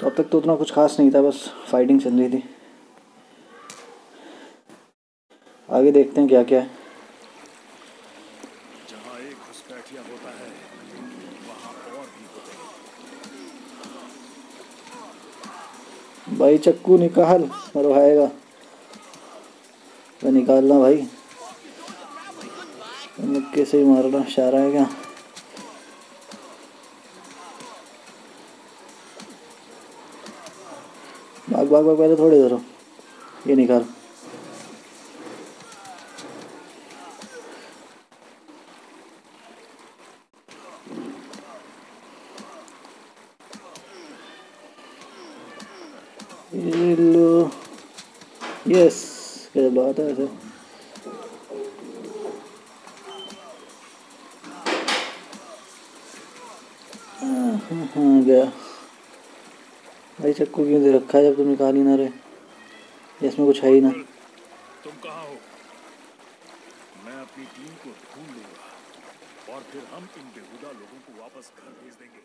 तो अब तक तो उतना कुछ खास नहीं था बस फाइटिंग चल रही थी। आगे देखते हैं क्या क्या है भाई चक्कू निकाल मरवाएगा मैं निकालना भाई। मुक्के से ही मारना इशारा है क्या भाग भाग भाग पहले थोड़ी इधर ये निकाल। यस क्या आता है ऐसे। हाँ हाँ, हाँ गया। भाई चक्कू क्यों दे रखा है जब तुम निकाल ही ना रहे? इसमें कुछ है ही ना। तुम कहा हो? मैं अपनी टीम को ढूंढ लूँगा और फिर हम इन बेहुदा लोगों को वापस घर भेज देंगे।